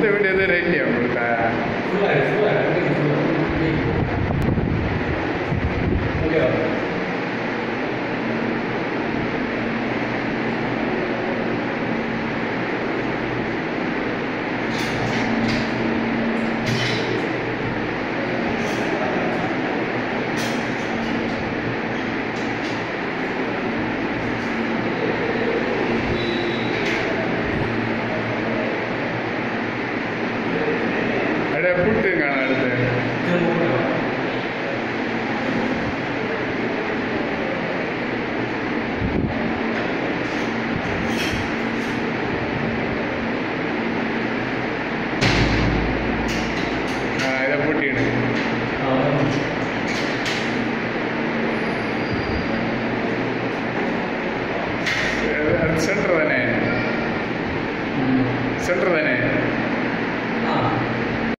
இந்த வீடியோ தான் ரெடியா உங்களுக்கு ஃபுல்லாக ஃபுல்லாக ஓகேவா सेंटर बने हैं।